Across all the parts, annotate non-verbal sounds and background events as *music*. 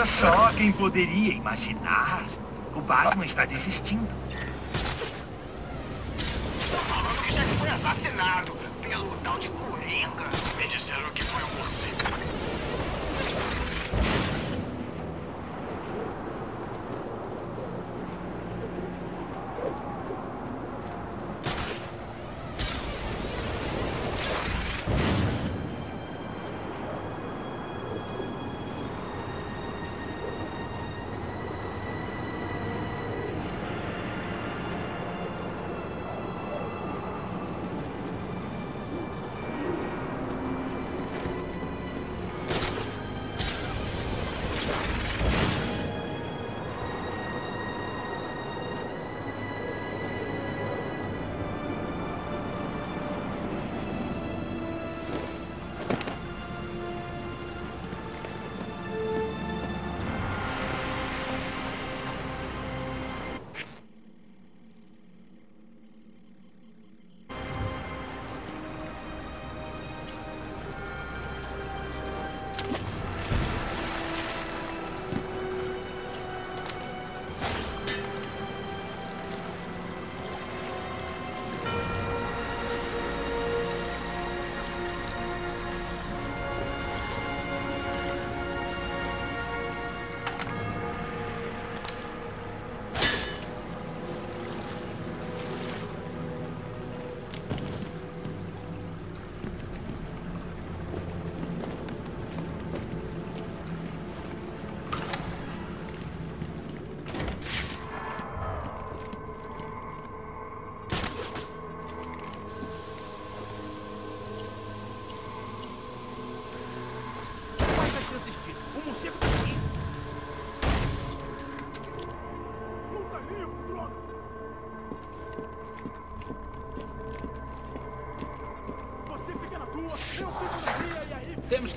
Veja só quem poderia imaginar. O Batman está desistindo. Estão falando que já foi assassinado pelo tal de Coringa. Me disseram que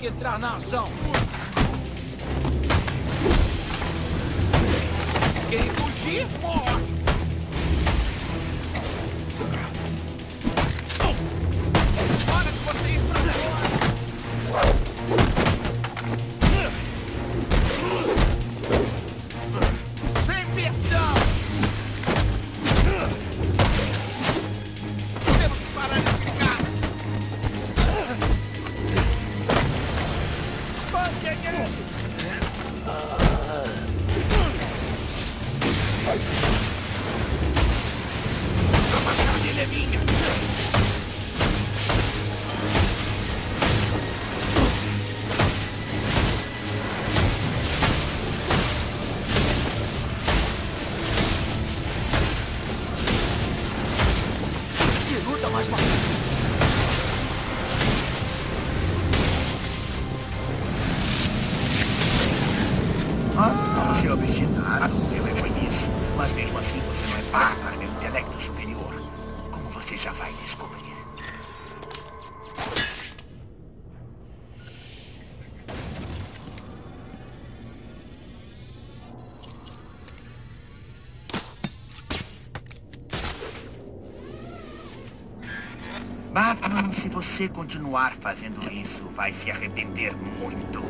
que entrar na ação. Quem fugir, morre! Fight! Batman, se você continuar fazendo isso, vai se arrepender muito.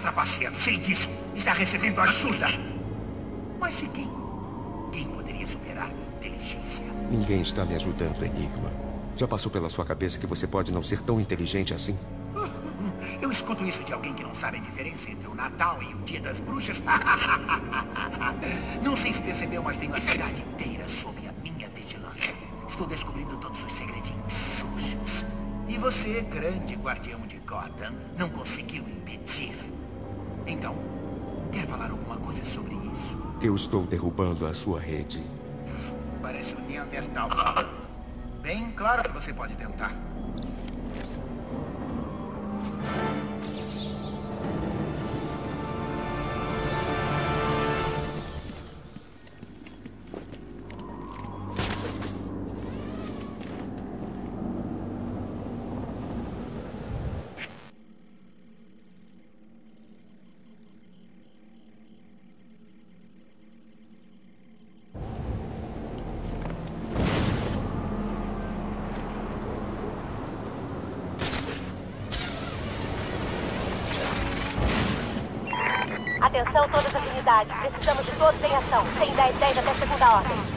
Trapaceando, sei disso. Está recebendo ajuda. Mas se quem? Quem poderia superar inteligência? Ninguém está me ajudando, Enigma. Já passou pela sua cabeça que você pode não ser tão inteligente assim? *laughs* Eu escuto isso de alguém que não sabe a diferença entre o Natal e o Dia das Bruxas. *laughs* Não sei se percebeu, mas tenho a cidade inteira sob a minha vigilância. Estou descobrindo todos os segredinhos sujos. E você, grande guardião de Gotham, não conseguiu Eu estou derrubando a sua rede. Parece um Neandertal. Bem, claro que você pode tentar. 10 até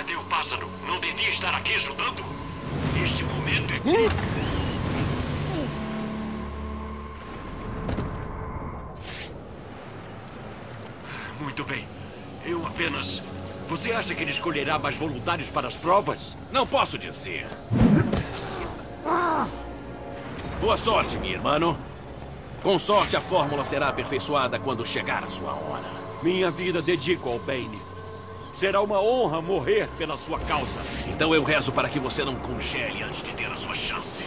Cadê o pássaro? Não devia estar aqui ajudando? Este momento é. Muito bem. Eu apenas. Você acha que ele escolherá mais voluntários para as provas? Não posso dizer. Boa sorte, meu irmão. Com sorte, a fórmula será aperfeiçoada quando chegar a sua hora. Minha vida dedico ao Bane. Será uma honra morrer pela sua causa. Então eu rezo para que você não congele antes de ter a sua chance.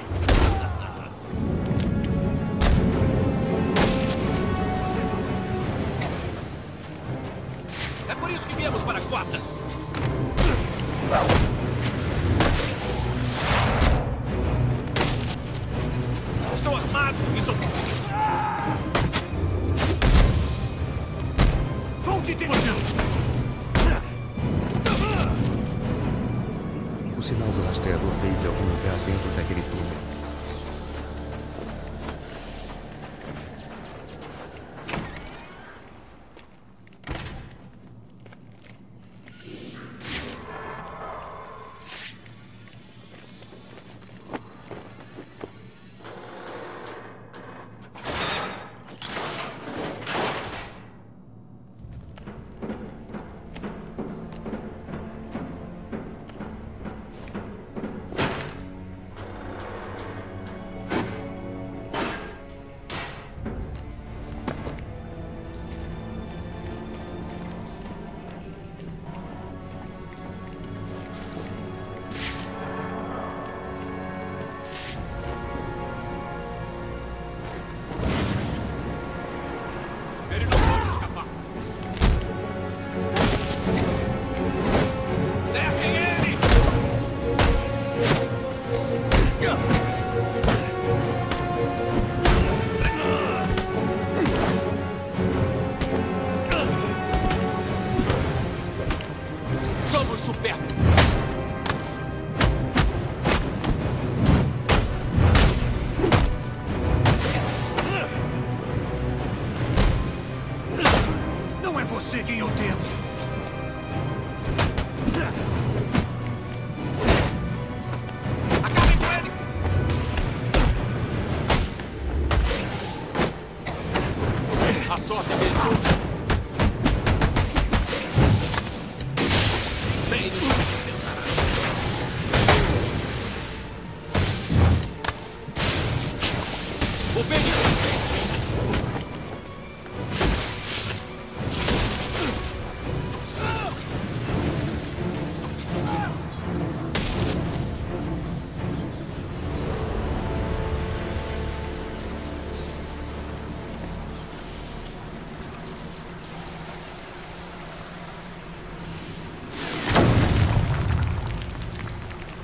É por isso que viemos para Gotham. Estou supérfluo. Não é você quem eu temo.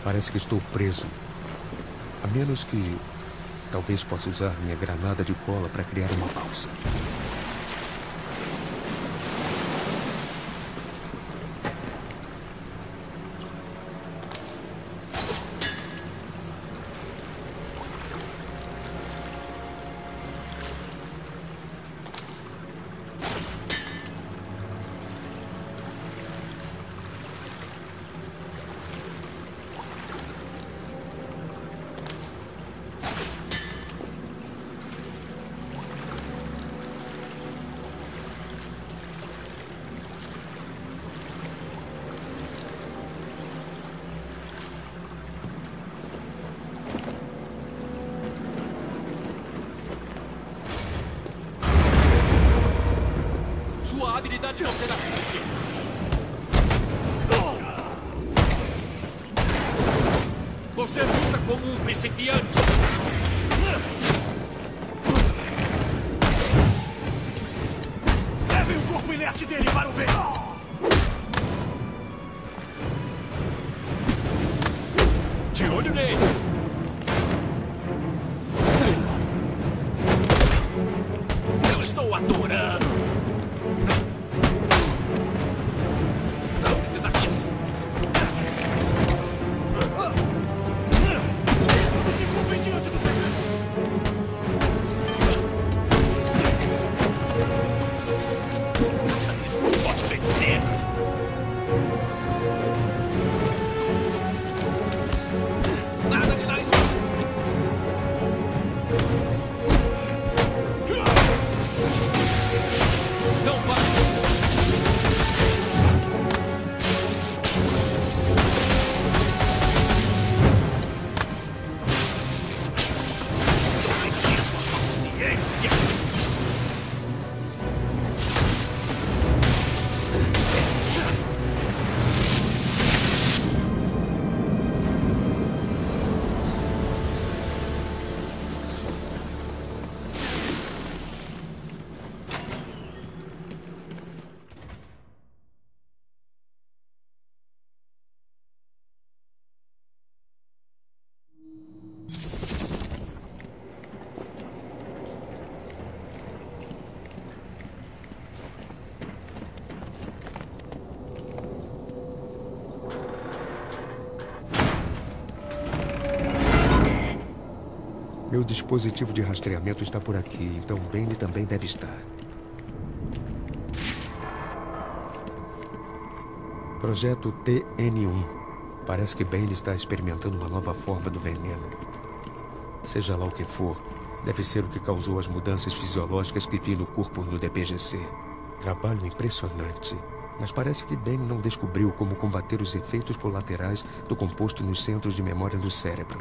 Parece que estou preso. A menos que. Talvez possa usar minha granada de cola para criar uma balsa. Você luta como um principiante. Levem o corpo inerte dele para o bem. De olho nele. Eu estou adorando. Meu dispositivo de rastreamento está por aqui, então Bane também deve estar. Projeto TN1. Parece que Bane está experimentando uma nova forma do veneno. Seja lá o que for, deve ser o que causou as mudanças fisiológicas que vi no corpo no DPGC. Trabalho impressionante. Mas parece que Bane não descobriu como combater os efeitos colaterais do composto nos centros de memória do cérebro.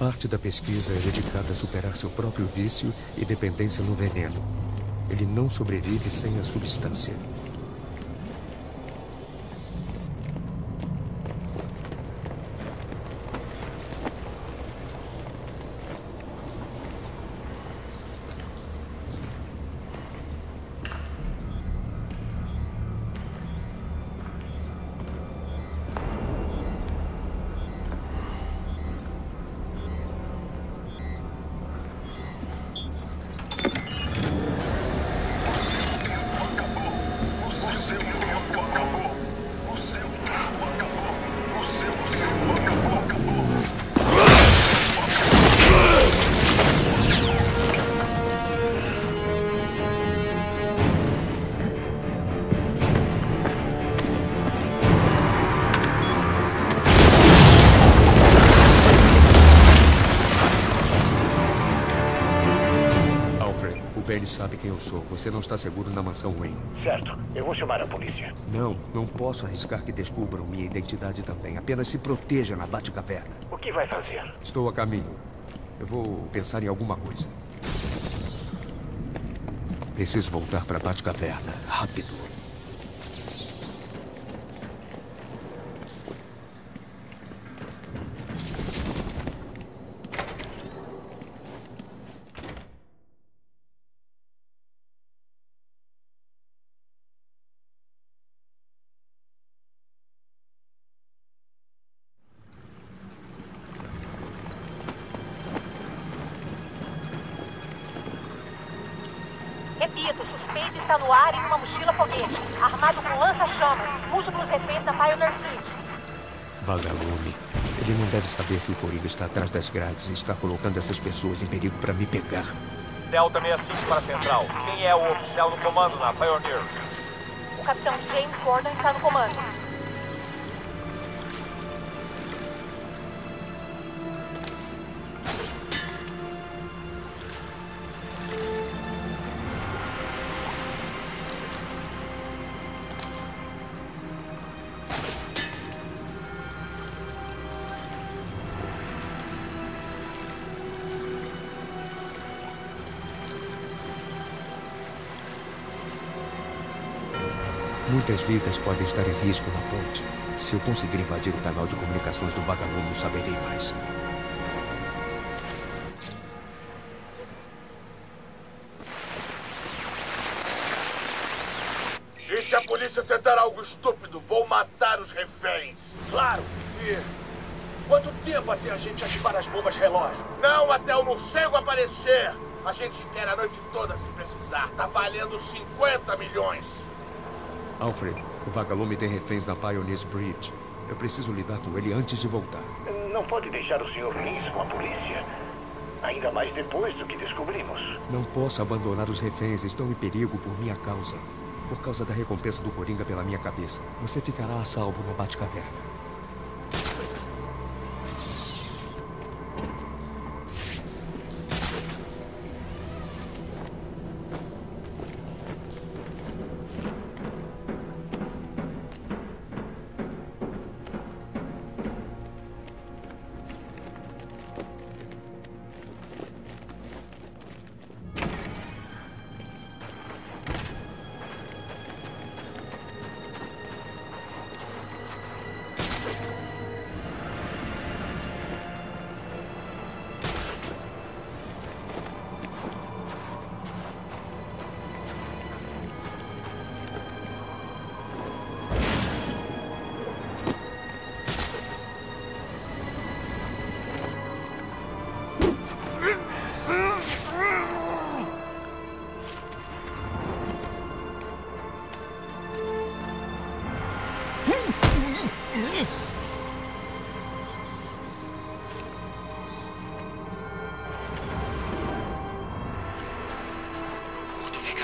Parte da pesquisa é dedicada a superar seu próprio vício e dependência no veneno. Ele não sobrevive sem a substância. Sabe quem eu sou. Você não está seguro na mansão Wayne. Certo. Eu vou chamar a polícia. Não, não posso arriscar que descubram minha identidade também. Apenas se proteja na Batcaverna. O que vai fazer? Estou a caminho. Eu vou pensar em alguma coisa. Preciso voltar para a Batcaverna. Rápido. Repito, o suspeito está no ar em uma mochila foguete, armado com lança-chamas, múltiplos reféns da Pioneer Street. Vagalume. Ele não deve saber que o Coringa está atrás das grades e está colocando essas pessoas em perigo para me pegar. Delta 65 para a central. Quem é o oficial no comando na Pioneer? O capitão James Gordon está no comando. Muitas vidas podem estar em risco na ponte. Se eu conseguir invadir o canal de comunicações do vagalume, saberei mais. E se a polícia tentar algo estúpido, vou matar os reféns. Claro. E quanto tempo até a gente ativar as bombas relógio? Não até o morcego aparecer. A gente espera a noite toda se precisar. Tá valendo 50 milhões. Alfred, o vagalume tem reféns na Pioneers Bridge. Eu preciso lidar com ele antes de voltar. Não pode deixar o senhor Lins com a polícia. Ainda mais depois do que descobrimos. Não posso abandonar os reféns. Estão em perigo por minha causa. Por causa da recompensa do Coringa pela minha cabeça. Você ficará a salvo na Batcaverna.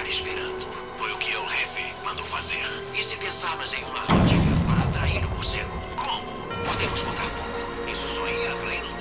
Ficar esperando, foi o que o Heavy mandou fazer. E se pensarmos em uma armadilha para atrair o morcego, como? Podemos botar fogo. Isso só ia atrair os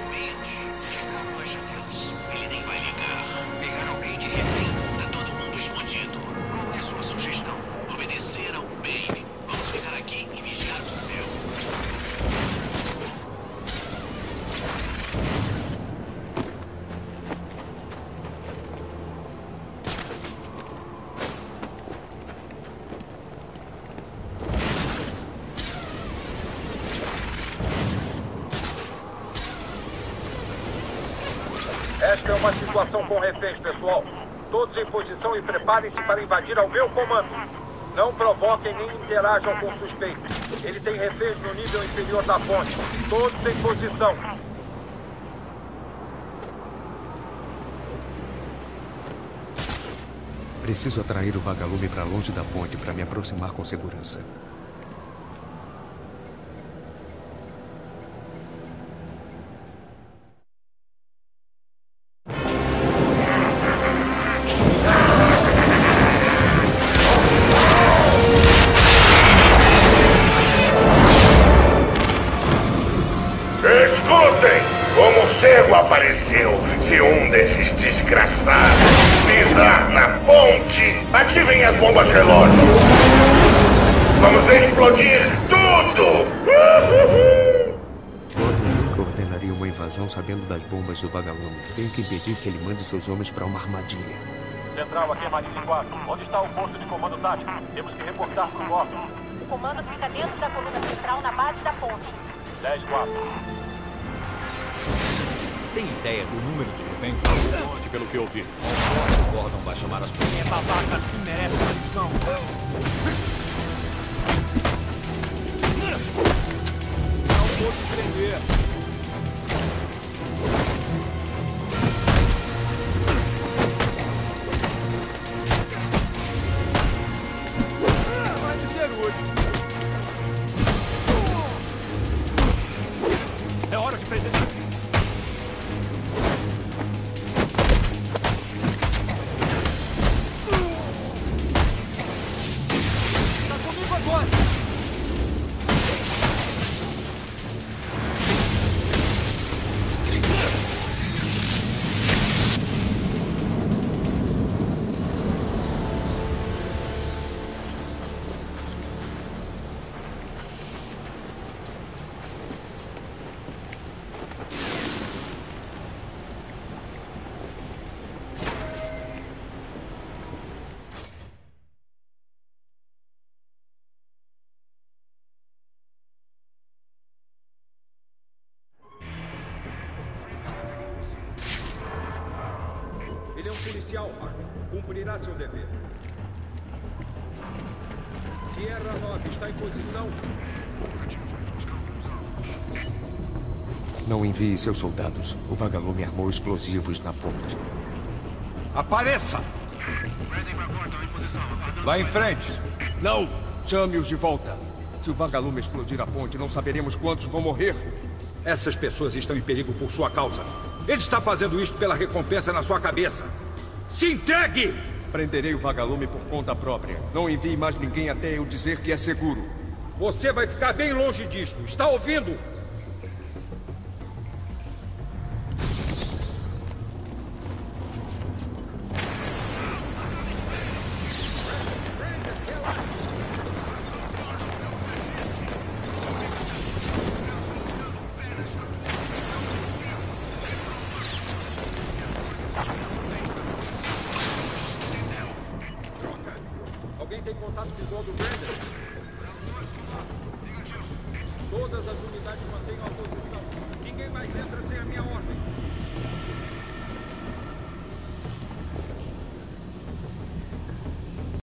pessoal. Todos em posição e preparem-se para invadir ao meu comando. Não provoquem nem interajam com o suspeito. Ele tem reféns no nível inferior da ponte. Todos em posição. Preciso atrair o vagalume para longe da ponte para me aproximar com segurança. Ativem as bombas relógio. Vamos explodir tudo! Gordon ordenaria uma invasão sabendo das bombas do vagalume. Tenho que impedir que ele mande seus homens para uma armadilha. Central, aqui é Marinha 4. Onde está o posto de comando tático? Temos que reportar para o Gordon. O comando fica dentro da coluna central na base da ponte. 10 4. Tem ideia do número de reféns? Onde, pelo que eu vi. Com sorte, o Gordon vai chamar as Quem é babaca assim merece uma lição. Não vou te prender. Policial, Mark. Cumprirá seu dever. Sierra 9 está em posição. Não envie seus soldados. O vagalume armou explosivos na ponte. Apareça! Vá em frente. Não! Chame-os de volta. Se o vagalume explodir a ponte, não saberemos quantos vão morrer. Essas pessoas estão em perigo por sua causa. Ele está fazendo isto pela recompensa na sua cabeça. Se entregue! Prenderei o vagalume por conta própria. Não envie mais ninguém até eu dizer que é seguro. Você vai ficar bem longe disto. Está ouvindo?